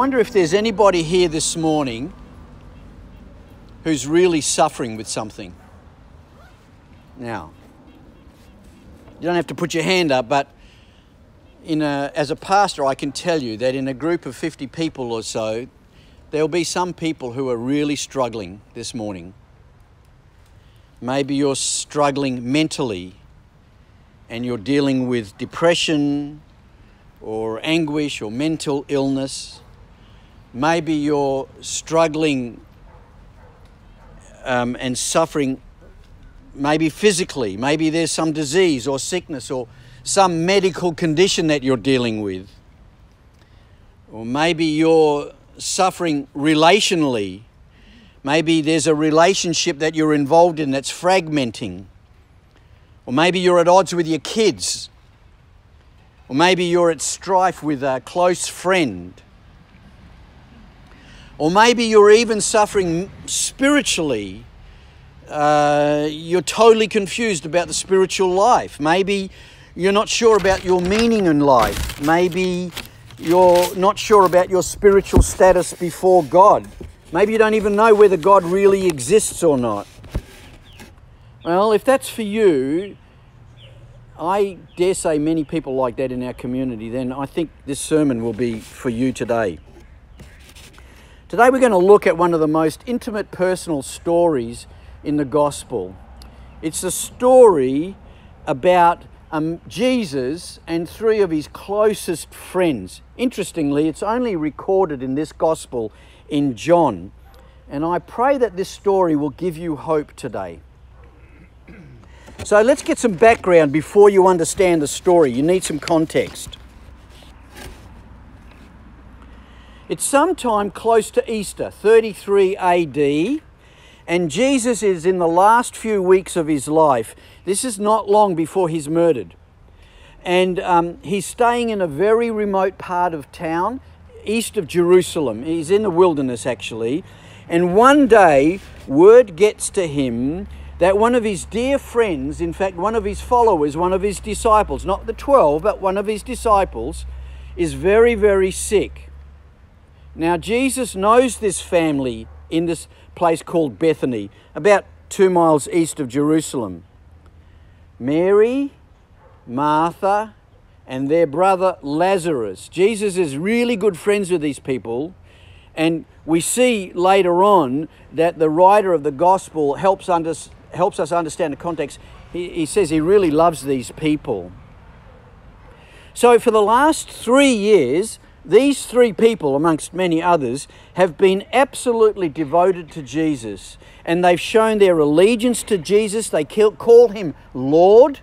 I wonder if there's anybody here this morning who's really suffering with something. Now, you don't have to put your hand up, but in a, as a pastor, I can tell you that in a group of 50 people or so, there'll be some people who are really struggling this morning. Maybe you're struggling mentally and you're dealing with depression or anguish or mental illness. Maybe you're struggling um, and suffering, maybe physically. Maybe there's some disease or sickness or some medical condition that you're dealing with. Or maybe you're suffering relationally. Maybe there's a relationship that you're involved in that's fragmenting. Or maybe you're at odds with your kids. Or maybe you're at strife with a close friend. Or maybe you're even suffering spiritually. Uh, you're totally confused about the spiritual life. Maybe you're not sure about your meaning in life. Maybe you're not sure about your spiritual status before God. Maybe you don't even know whether God really exists or not. Well, if that's for you, I dare say many people like that in our community, then I think this sermon will be for you today. Today we're going to look at one of the most intimate personal stories in the gospel. It's a story about um, Jesus and three of his closest friends. Interestingly, it's only recorded in this gospel in John. And I pray that this story will give you hope today. So let's get some background before you understand the story. You need some context. It's sometime close to Easter, 33 AD, and Jesus is in the last few weeks of his life. This is not long before he's murdered. And um, he's staying in a very remote part of town, east of Jerusalem. He's in the wilderness, actually. And one day, word gets to him that one of his dear friends, in fact, one of his followers, one of his disciples, not the 12, but one of his disciples, is very, very sick. Now, Jesus knows this family in this place called Bethany, about two miles east of Jerusalem. Mary, Martha, and their brother Lazarus. Jesus is really good friends with these people, and we see later on that the writer of the gospel helps, under, helps us understand the context. He, he says he really loves these people. So, for the last three years, these three people, amongst many others, have been absolutely devoted to Jesus and they've shown their allegiance to Jesus. They call him Lord,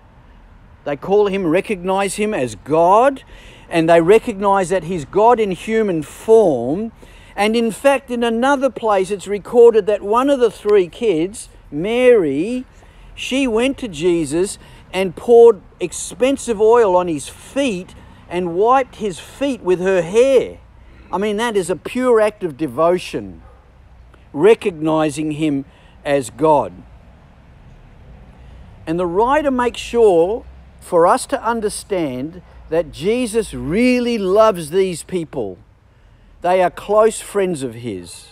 they call him, recognize him as God, and they recognize that he's God in human form. And in fact, in another place, it's recorded that one of the three kids, Mary, she went to Jesus and poured expensive oil on his feet and wiped his feet with her hair. I mean, that is a pure act of devotion, recognizing him as God. And the writer makes sure for us to understand that Jesus really loves these people. They are close friends of his.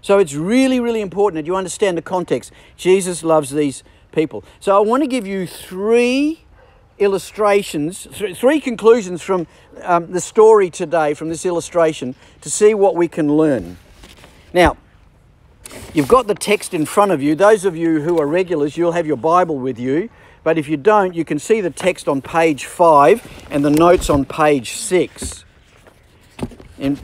So it's really, really important that you understand the context. Jesus loves these people. So I want to give you three illustrations, th- three conclusions from um, the story today, from this illustration, to see what we can learn. Now, you've got the text in front of you. Those of you who are regulars, you'll have your Bible with you. But if you don't, you can see the text on page 5 and the notes on page 6. In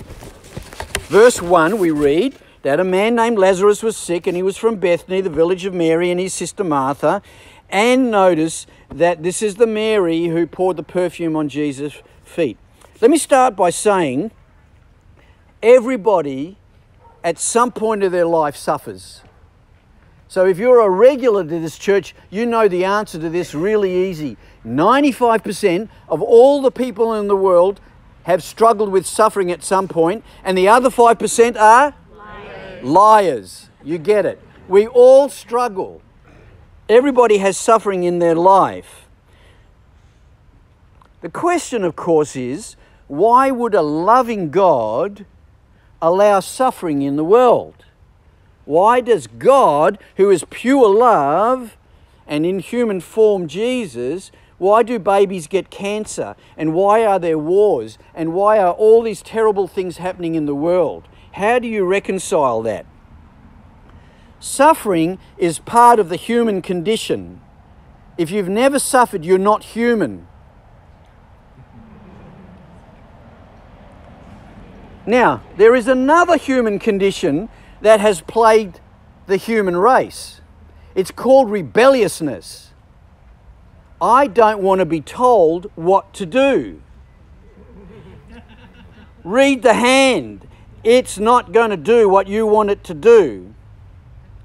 verse 1, we read that a man named Lazarus was sick and he was from Bethany, the village of Mary and his sister Martha. And notice that this is the Mary who poured the perfume on Jesus' feet. Let me start by saying everybody at some point of their life suffers. So if you're a regular to this church, you know the answer to this really easy. 95% of all the people in the world have struggled with suffering at some point, and the other 5% are liars. liars. You get it. We all struggle. Everybody has suffering in their life. The question, of course, is why would a loving God allow suffering in the world? Why does God, who is pure love, and in human form Jesus, why do babies get cancer? And why are there wars? And why are all these terrible things happening in the world? How do you reconcile that? Suffering is part of the human condition. If you've never suffered, you're not human. Now, there is another human condition that has plagued the human race. It's called rebelliousness. I don't want to be told what to do. Read the hand. It's not going to do what you want it to do.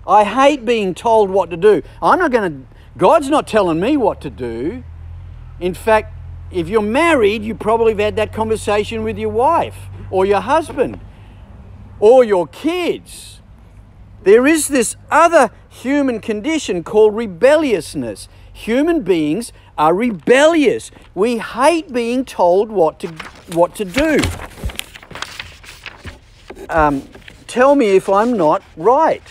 I hate being told what to do. I'm not going to, God's not telling me what to do. In fact, if you're married, you probably have had that conversation with your wife or your husband or your kids. There is this other human condition called rebelliousness. Human beings are rebellious. We hate being told what to, what to do. Um, tell me if I'm not right.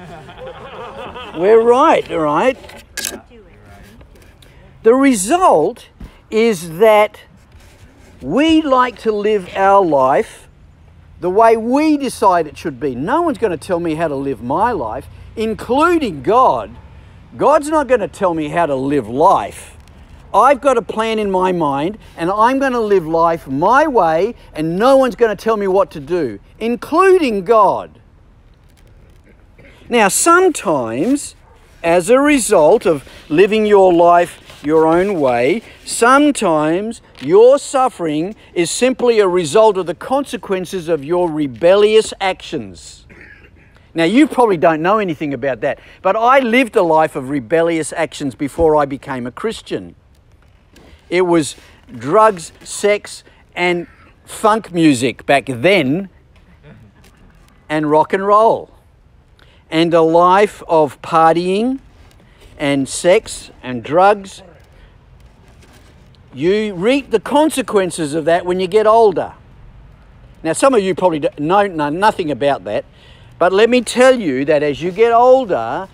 We're right, right? The result is that we like to live our life the way we decide it should be. No one's going to tell me how to live my life, including God. God's not going to tell me how to live life. I've got a plan in my mind and I'm going to live life my way, and no one's going to tell me what to do, including God. Now, sometimes, as a result of living your life your own way, sometimes your suffering is simply a result of the consequences of your rebellious actions. Now, you probably don't know anything about that, but I lived a life of rebellious actions before I became a Christian. It was drugs, sex, and funk music back then, and rock and roll and a life of partying and sex and drugs, you reap the consequences of that when you get older. Now, some of you probably know, know nothing about that, but let me tell you that as you get older,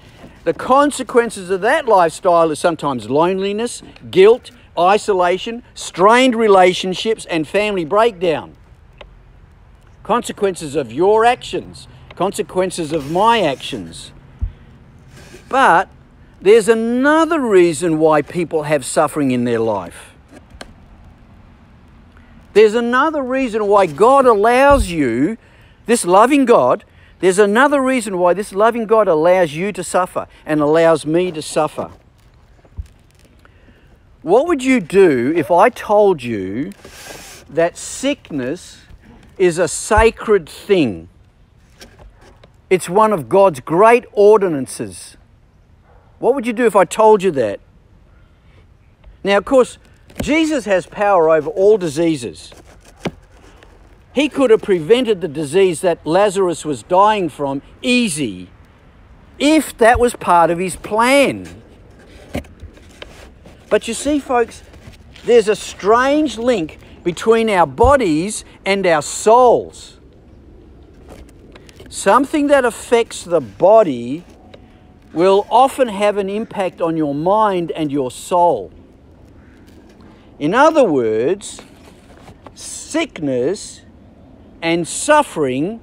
the consequences of that lifestyle is sometimes loneliness, guilt, isolation, strained relationships, and family breakdown. Consequences of your actions consequences of my actions. But there's another reason why people have suffering in their life. There's another reason why God allows you, this loving God, there's another reason why this loving God allows you to suffer and allows me to suffer. What would you do if I told you that sickness is a sacred thing? It's one of God's great ordinances. What would you do if I told you that? Now, of course, Jesus has power over all diseases. He could have prevented the disease that Lazarus was dying from easy if that was part of his plan. But you see, folks, there's a strange link between our bodies and our souls. Something that affects the body will often have an impact on your mind and your soul. In other words, sickness and suffering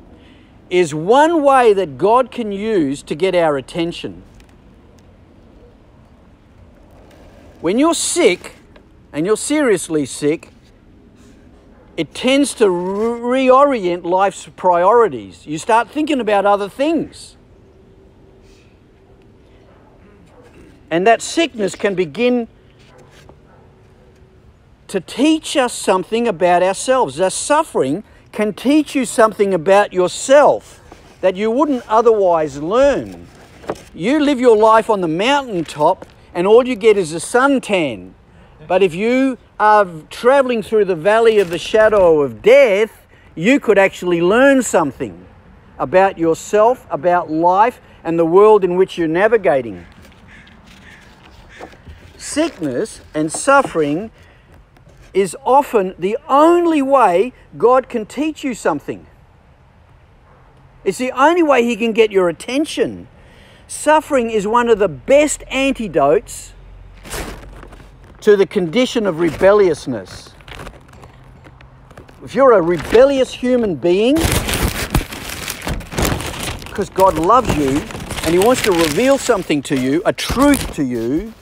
is one way that God can use to get our attention. When you're sick, and you're seriously sick, it tends to reorient life's priorities. You start thinking about other things. And that sickness can begin to teach us something about ourselves. That suffering can teach you something about yourself that you wouldn't otherwise learn. You live your life on the mountaintop and all you get is a suntan. But if you are traveling through the valley of the shadow of death, you could actually learn something about yourself, about life, and the world in which you're navigating. Sickness and suffering is often the only way God can teach you something. It's the only way He can get your attention. Suffering is one of the best antidotes to the condition of rebelliousness. If you're a rebellious human being, because God loves you and He wants to reveal something to you, a truth to you,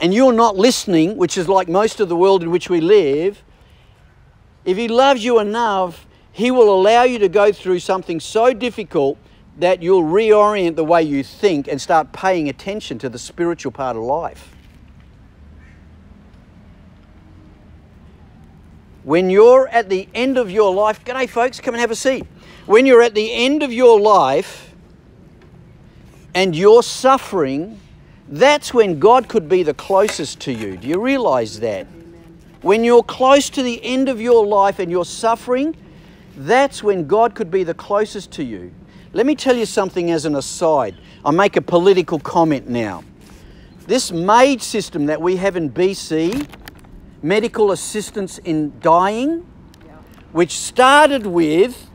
and you're not listening, which is like most of the world in which we live, if He loves you enough, He will allow you to go through something so difficult that you'll reorient the way you think and start paying attention to the spiritual part of life. When you're at the end of your life, g'day folks, come and have a seat. When you're at the end of your life and you're suffering, that's when God could be the closest to you. Do you realize that? When you're close to the end of your life and you're suffering, that's when God could be the closest to you. Let me tell you something as an aside. I'll make a political comment now. This MAID system that we have in BC, medical assistance in dying, which started with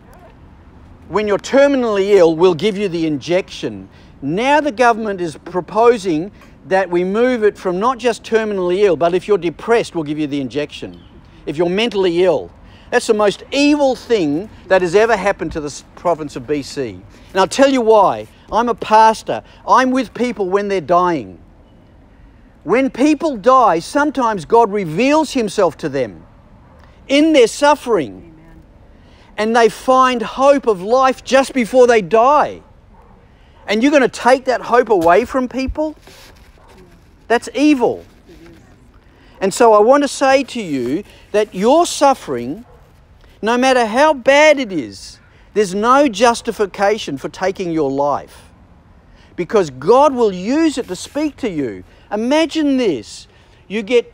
when you're terminally ill, we'll give you the injection. Now the government is proposing that we move it from not just terminally ill, but if you're depressed, we'll give you the injection. If you're mentally ill, that's the most evil thing that has ever happened to the province of BC. And I'll tell you why. I'm a pastor. I'm with people when they're dying. When people die, sometimes God reveals Himself to them in their suffering. And they find hope of life just before they die and you're going to take that hope away from people? That's evil. And so I want to say to you that your suffering, no matter how bad it is, there's no justification for taking your life because God will use it to speak to you. Imagine this you get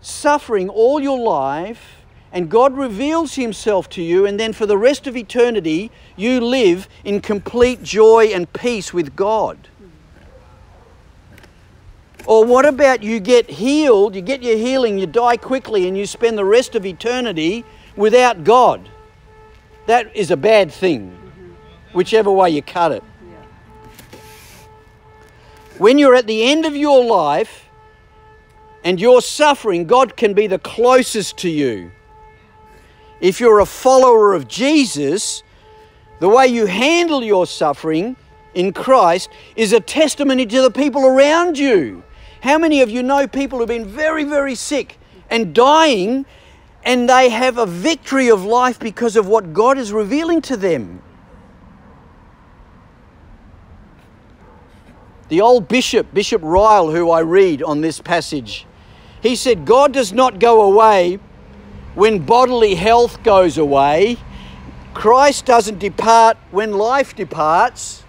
suffering all your life and God reveals Himself to you, and then for the rest of eternity, you live in complete joy and peace with God. Or what about you get healed, you get your healing, you die quickly, and you spend the rest of eternity without God? That is a bad thing, whichever way you cut it. When you're at the end of your life and you're suffering, God can be the closest to you. If you're a follower of Jesus, the way you handle your suffering in Christ is a testimony to the people around you. How many of you know people who've been very, very sick and dying, and they have a victory of life because of what God is revealing to them? The old bishop, Bishop Ryle, who I read on this passage, he said, God does not go away when bodily health goes away. Christ doesn't depart when life departs.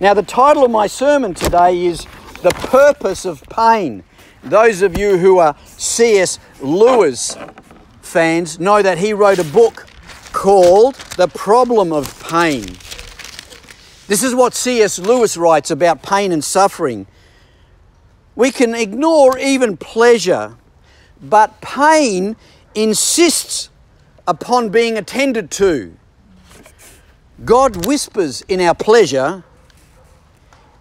Now, the title of my sermon today is The Purpose of Pain. Those of you who are C.S. Lewis fans know that he wrote a book called The Problem of Pain. This is what C.S. Lewis writes about pain and suffering. We can ignore even pleasure but pain insists upon being attended to. God whispers in our pleasure,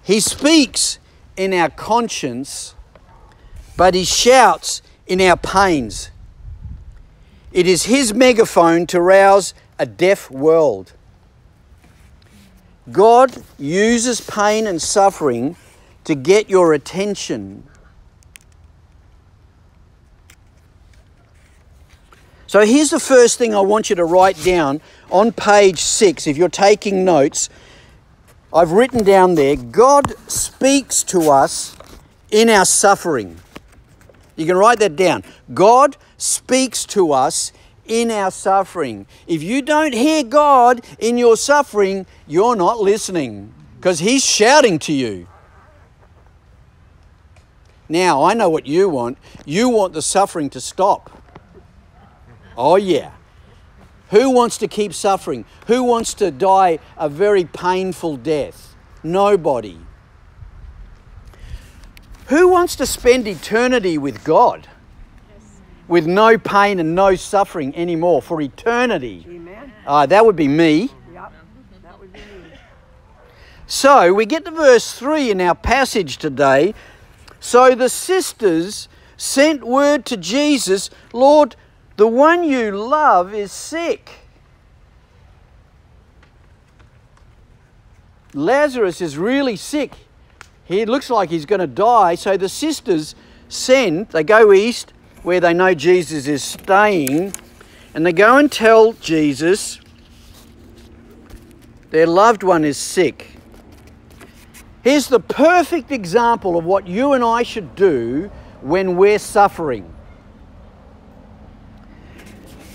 He speaks in our conscience, but He shouts in our pains. It is His megaphone to rouse a deaf world. God uses pain and suffering to get your attention So here's the first thing I want you to write down on page six. If you're taking notes, I've written down there God speaks to us in our suffering. You can write that down. God speaks to us in our suffering. If you don't hear God in your suffering, you're not listening because He's shouting to you. Now, I know what you want. You want the suffering to stop. Oh, yeah. Who wants to keep suffering? Who wants to die a very painful death? Nobody. Who wants to spend eternity with God? With no pain and no suffering anymore for eternity? Amen. Uh, that would be me. Yep. That would be me. So we get to verse 3 in our passage today. So the sisters sent word to Jesus, Lord, the one you love is sick. Lazarus is really sick. He looks like he's going to die. So the sisters send, they go east where they know Jesus is staying, and they go and tell Jesus their loved one is sick. Here's the perfect example of what you and I should do when we're suffering.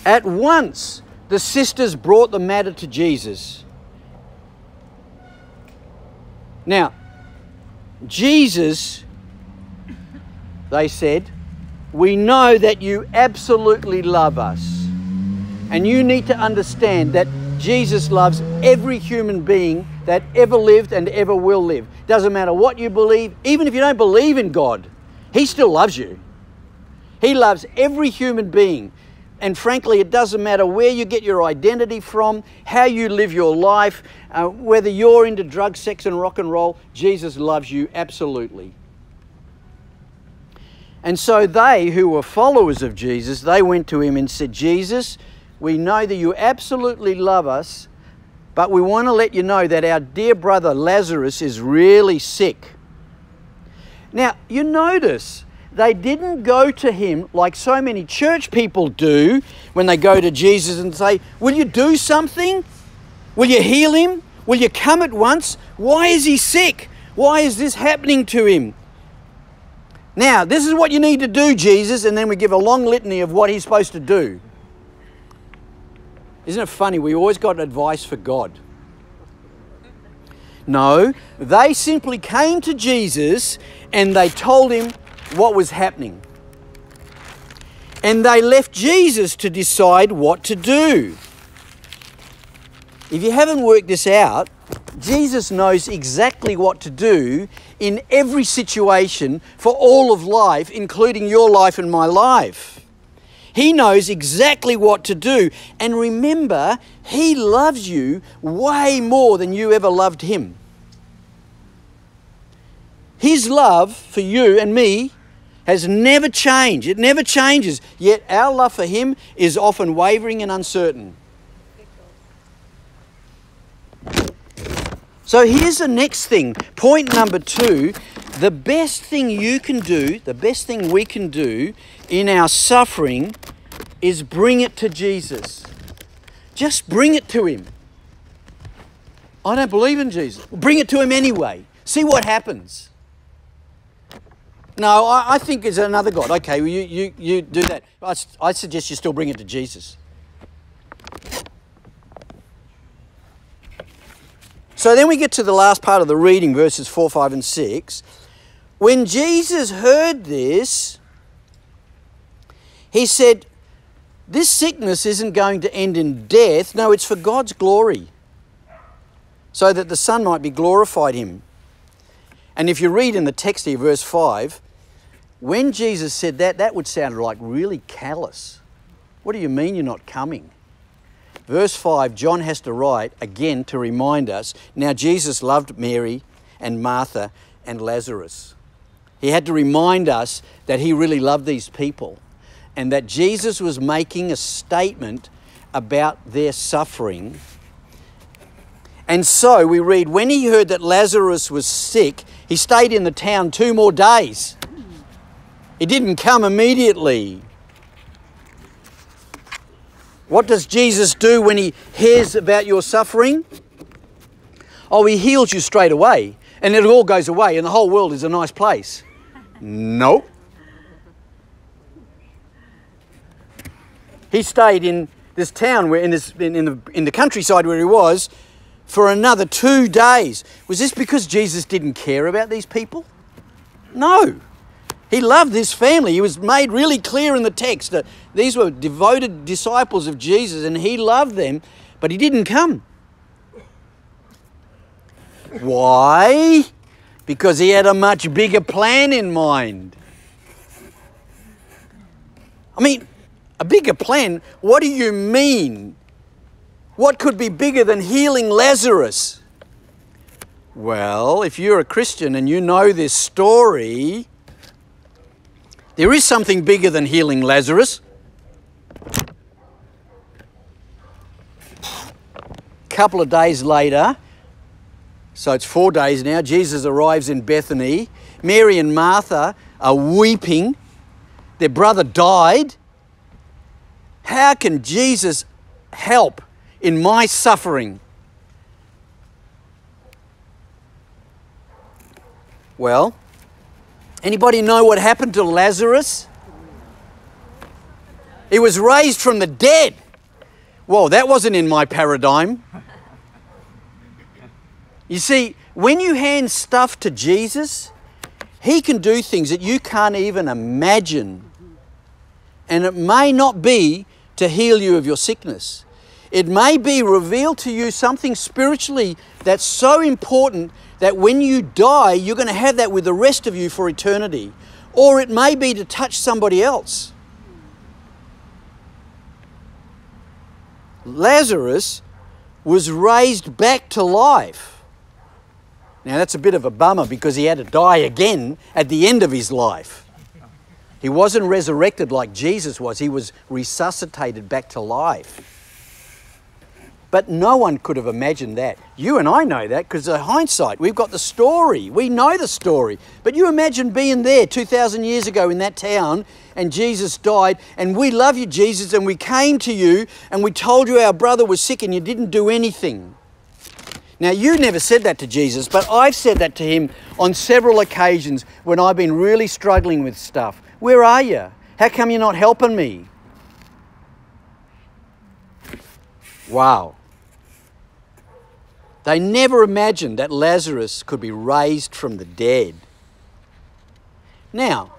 At once, the sisters brought the matter to Jesus. Now, Jesus, they said, we know that you absolutely love us. And you need to understand that Jesus loves every human being that ever lived and ever will live. Doesn't matter what you believe, even if you don't believe in God, He still loves you. He loves every human being. And frankly, it doesn't matter where you get your identity from, how you live your life, uh, whether you're into drugs, sex, and rock and roll, Jesus loves you absolutely. And so they, who were followers of Jesus, they went to him and said, Jesus, we know that you absolutely love us, but we want to let you know that our dear brother Lazarus is really sick. Now, you notice they didn't go to him like so many church people do when they go to Jesus and say, Will you do something? Will you heal him? Will you come at once? Why is he sick? Why is this happening to him? Now, this is what you need to do, Jesus, and then we give a long litany of what he's supposed to do. Isn't it funny? We always got advice for God. No, they simply came to Jesus and they told him what was happening. And they left Jesus to decide what to do. If you haven't worked this out, Jesus knows exactly what to do in every situation for all of life, including your life and my life. He knows exactly what to do. And remember, He loves you way more than you ever loved Him. His love for you and me has never changed. It never changes. Yet our love for Him is often wavering and uncertain. So here's the next thing. Point number two the best thing you can do, the best thing we can do in our suffering is bring it to Jesus. Just bring it to Him. I don't believe in Jesus. Bring it to Him anyway. See what happens. No, I, think there's another God. Okay, well, you, you, you do that. I, I suggest you still bring it to Jesus. So then we get to the last part of the reading, verses 4, 5, and 6. When Jesus heard this, he said, This sickness isn't going to end in death. No, it's for God's glory, so that the Son might be glorified him. And if you read in the text here, verse 5, when Jesus said that, that would sound like really callous. What do you mean you're not coming? Verse 5, John has to write again to remind us now Jesus loved Mary and Martha and Lazarus. He had to remind us that he really loved these people and that Jesus was making a statement about their suffering. And so we read, when he heard that Lazarus was sick, he stayed in the town two more days. He didn't come immediately. What does Jesus do when he hears about your suffering? Oh, he heals you straight away and it all goes away and the whole world is a nice place. No. He stayed in this town where in, this, in, in, the, in the countryside where he was for another two days. Was this because Jesus didn't care about these people? No. He loved this family. He was made really clear in the text that these were devoted disciples of Jesus and he loved them, but he didn't come. Why? Because he had a much bigger plan in mind. I mean, a bigger plan? What do you mean? What could be bigger than healing Lazarus? Well, if you're a Christian and you know this story, there is something bigger than healing Lazarus. A couple of days later, so it's four days now, Jesus arrives in Bethany. Mary and Martha are weeping. Their brother died. How can Jesus help in my suffering? Well, anybody know what happened to Lazarus? He was raised from the dead. Whoa, that wasn't in my paradigm. You see, when you hand stuff to Jesus, He can do things that you can't even imagine. And it may not be to heal you of your sickness. It may be revealed to you something spiritually that's so important that when you die, you're going to have that with the rest of you for eternity. Or it may be to touch somebody else. Lazarus was raised back to life. Now, that's a bit of a bummer because he had to die again at the end of his life. He wasn't resurrected like Jesus was, he was resuscitated back to life. But no one could have imagined that. You and I know that because of hindsight. We've got the story. We know the story. But you imagine being there 2,000 years ago in that town and Jesus died, and we love you, Jesus, and we came to you and we told you our brother was sick and you didn't do anything. Now, you never said that to Jesus, but I've said that to him on several occasions when I've been really struggling with stuff. Where are you? How come you're not helping me? Wow. They never imagined that Lazarus could be raised from the dead. Now,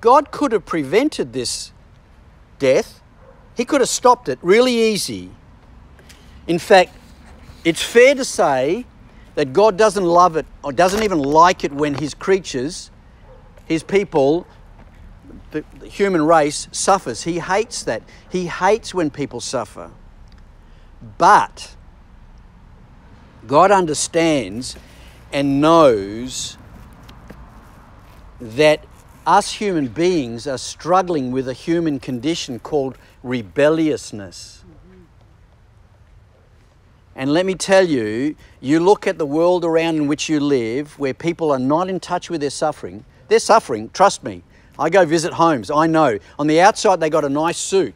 God could have prevented this death. He could have stopped it really easy. In fact, it's fair to say that God doesn't love it or doesn't even like it when his creatures, his people, the human race suffers. He hates that. He hates when people suffer. But God understands and knows that us human beings are struggling with a human condition called rebelliousness. And let me tell you, you look at the world around in which you live where people are not in touch with their suffering. They're suffering, trust me. I go visit homes, I know. On the outside, they got a nice suit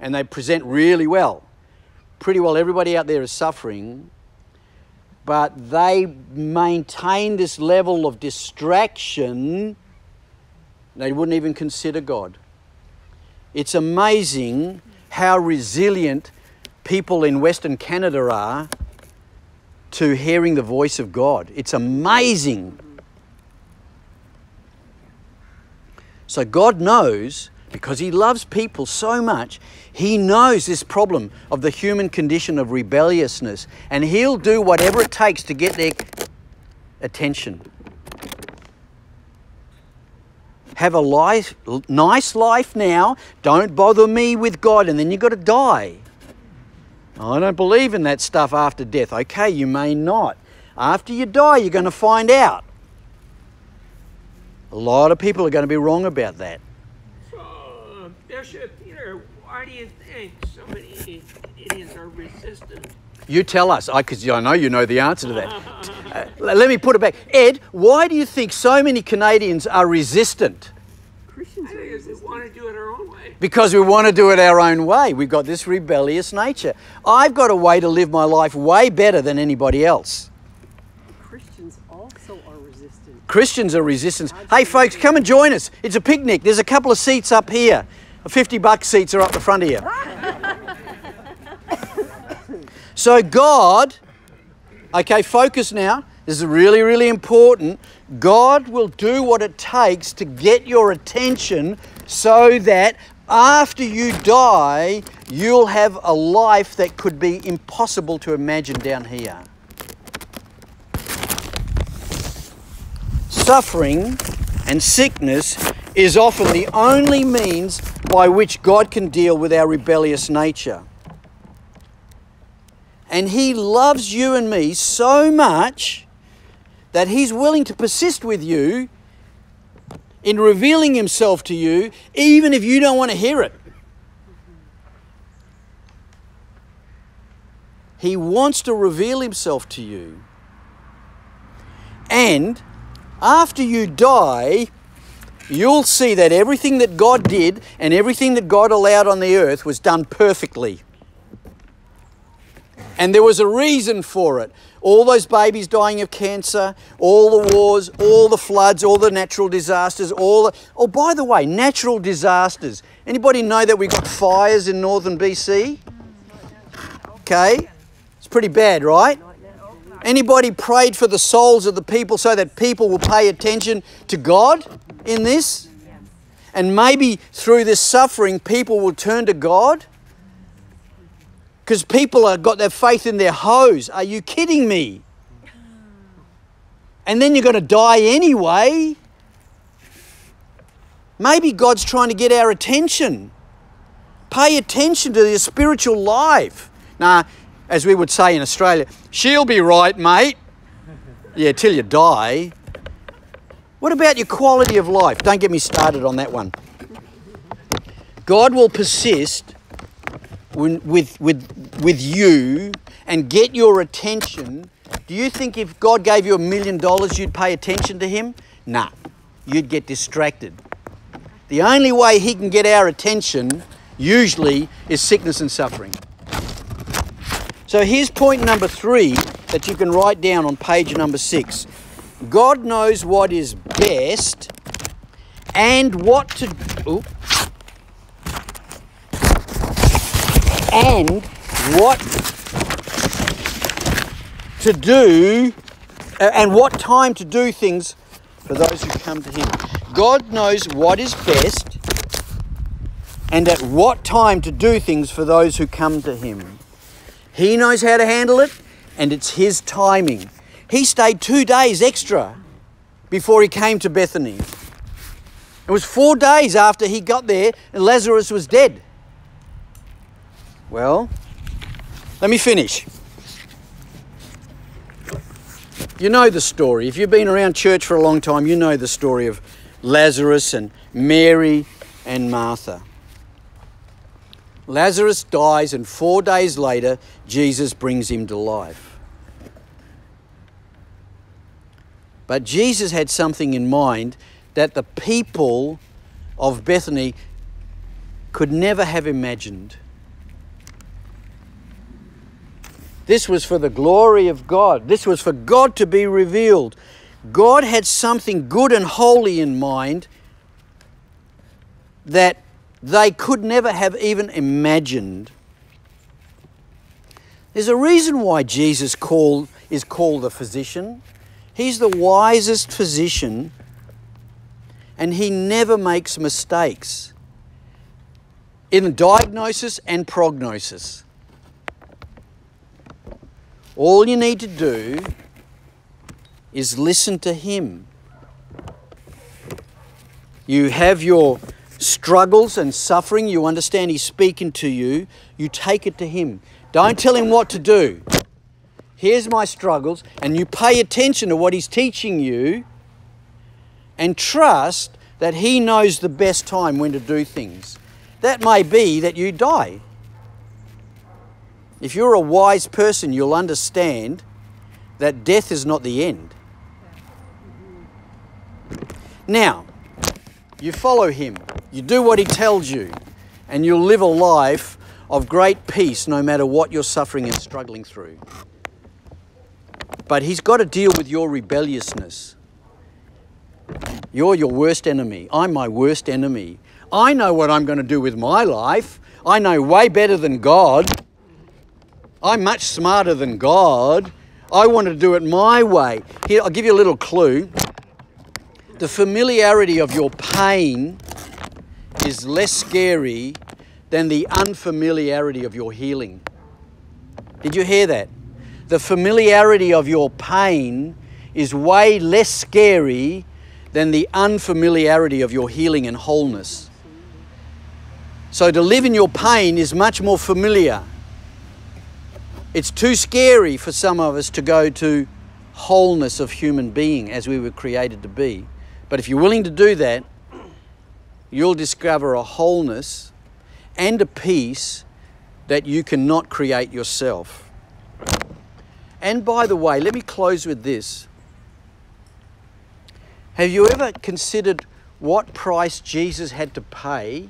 and they present really well. Pretty well everybody out there is suffering, but they maintain this level of distraction, they wouldn't even consider God. It's amazing how resilient people in Western Canada are to hearing the voice of God. It's amazing. So God knows because he loves people so much, he knows this problem of the human condition of rebelliousness, and he'll do whatever it takes to get their attention. Have a life, nice life now. Don't bother me with God, and then you've got to die. I don't believe in that stuff after death. Okay, you may not. After you die, you're going to find out. A lot of people are going to be wrong about that. Bishop Peter, why do you think so many Canadians are resistant? You tell us, because I, I know you know the answer to that. uh, let me put it back. Ed, why do you think so many Canadians are resistant? Christians are resistant. We want to do it our own way. Because we want to do it our own way. We've got this rebellious nature. I've got a way to live my life way better than anybody else. Christians also are resistant. Christians are resistant. Hey, folks, come and join us. It's a picnic. There's a couple of seats up here. 50 buck seats are up the front of you. so, God, okay, focus now. This is really, really important. God will do what it takes to get your attention so that after you die, you'll have a life that could be impossible to imagine down here. suffering and sickness is often the only means by which God can deal with our rebellious nature. And He loves you and me so much that He's willing to persist with you in revealing Himself to you, even if you don't want to hear it. He wants to reveal Himself to you. And after you die, you'll see that everything that God did and everything that God allowed on the earth was done perfectly. And there was a reason for it. All those babies dying of cancer, all the wars, all the floods, all the natural disasters, all the. Oh, by the way, natural disasters. Anybody know that we got fires in northern BC? Okay. It's pretty bad, right? Anybody prayed for the souls of the people so that people will pay attention to God in this? And maybe through this suffering, people will turn to God? Because people have got their faith in their hose. Are you kidding me? And then you're going to die anyway. Maybe God's trying to get our attention. Pay attention to your spiritual life. Now, as we would say in Australia, she'll be right, mate. Yeah, till you die. What about your quality of life? Don't get me started on that one. God will persist with, with, with you and get your attention. Do you think if God gave you a million dollars, you'd pay attention to Him? Nah, you'd get distracted. The only way He can get our attention, usually, is sickness and suffering. So here's point number three that you can write down on page number six. God knows what is best and what to do. And what to do uh, and what time to do things for those who come to Him. God knows what is best and at what time to do things for those who come to Him. He knows how to handle it, and it's His timing. He stayed two days extra before he came to Bethany. It was four days after he got there, and Lazarus was dead. Well, let me finish. You know the story. If you've been around church for a long time, you know the story of Lazarus and Mary and Martha. Lazarus dies, and four days later, Jesus brings him to life. But Jesus had something in mind that the people of Bethany could never have imagined. This was for the glory of God. This was for God to be revealed. God had something good and holy in mind that they could never have even imagined. There's a reason why Jesus called, is called a physician. He's the wisest physician and he never makes mistakes in diagnosis and prognosis. All you need to do is listen to him. You have your struggles and suffering, you understand He's speaking to you, you take it to Him. Don't tell Him what to do. Here's my struggles, and you pay attention to what He's teaching you and trust that He knows the best time when to do things. That may be that you die. If you're a wise person, you'll understand that death is not the end. Now, you follow him, you do what he tells you, and you'll live a life of great peace no matter what you're suffering and struggling through. But he's got to deal with your rebelliousness. You're your worst enemy. I'm my worst enemy. I know what I'm going to do with my life. I know way better than God. I'm much smarter than God. I want to do it my way. Here, I'll give you a little clue the familiarity of your pain is less scary than the unfamiliarity of your healing. Did you hear that? The familiarity of your pain is way less scary than the unfamiliarity of your healing and wholeness. So to live in your pain is much more familiar. It's too scary for some of us to go to wholeness of human being as we were created to be. But if you're willing to do that, you'll discover a wholeness and a peace that you cannot create yourself. And by the way, let me close with this. Have you ever considered what price Jesus had to pay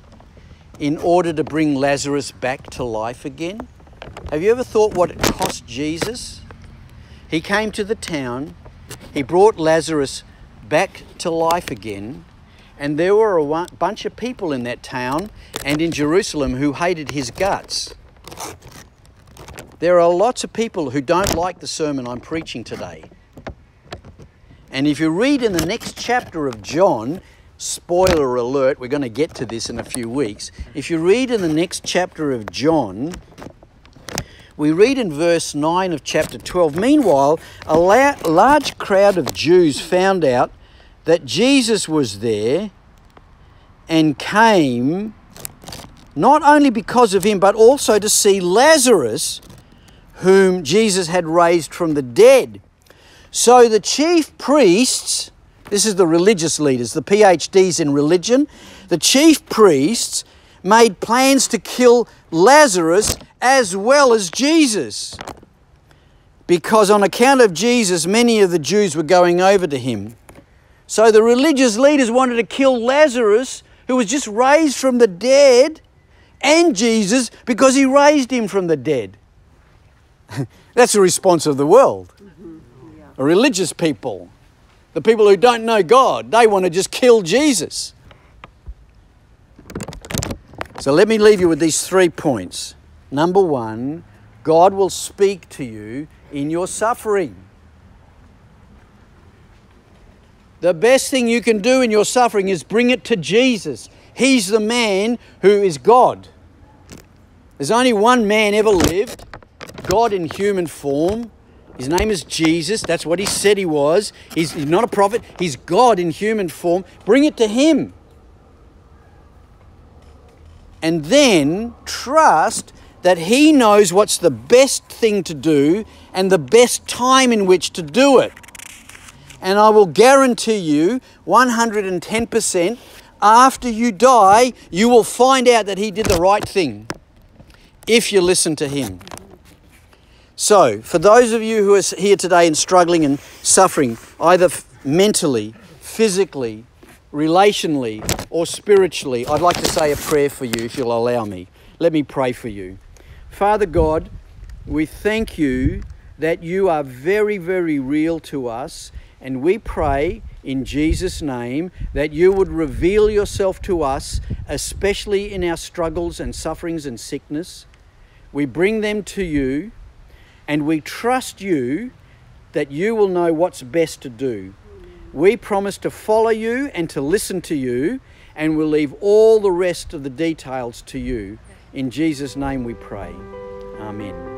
in order to bring Lazarus back to life again? Have you ever thought what it cost Jesus? He came to the town, he brought Lazarus back to life again, and there were a bunch of people in that town and in Jerusalem who hated his guts. There are lots of people who don't like the sermon I'm preaching today. And if you read in the next chapter of John, spoiler alert, we're going to get to this in a few weeks. If you read in the next chapter of John, we read in verse 9 of chapter 12 Meanwhile, a la- large crowd of Jews found out that Jesus was there and came not only because of him, but also to see Lazarus, whom Jesus had raised from the dead. So the chief priests, this is the religious leaders, the PhDs in religion, the chief priests made plans to kill Lazarus as well as Jesus. Because on account of Jesus, many of the Jews were going over to him. So the religious leaders wanted to kill Lazarus, who was just raised from the dead, and Jesus because he raised him from the dead. That's the response of the world. Mm-hmm. Yeah. Religious people, the people who don't know God, they want to just kill Jesus. So let me leave you with these three points. Number one, God will speak to you in your suffering. The best thing you can do in your suffering is bring it to Jesus. He's the man who is God. There's only one man ever lived, God in human form. His name is Jesus. That's what he said he was. He's, he's not a prophet, he's God in human form. Bring it to him. And then trust that he knows what's the best thing to do and the best time in which to do it. And I will guarantee you 110% after you die, you will find out that he did the right thing if you listen to Him. So, for those of you who are here today and struggling and suffering, either mentally, physically, relationally, or spiritually, I'd like to say a prayer for you if you'll allow me. Let me pray for you. Father God, we thank you that you are very, very real to us, and we pray in Jesus' name that you would reveal yourself to us, especially in our struggles and sufferings and sickness we bring them to you and we trust you that you will know what's best to do. We promise to follow you and to listen to you, and we'll leave all the rest of the details to you. In Jesus' name we pray. Amen.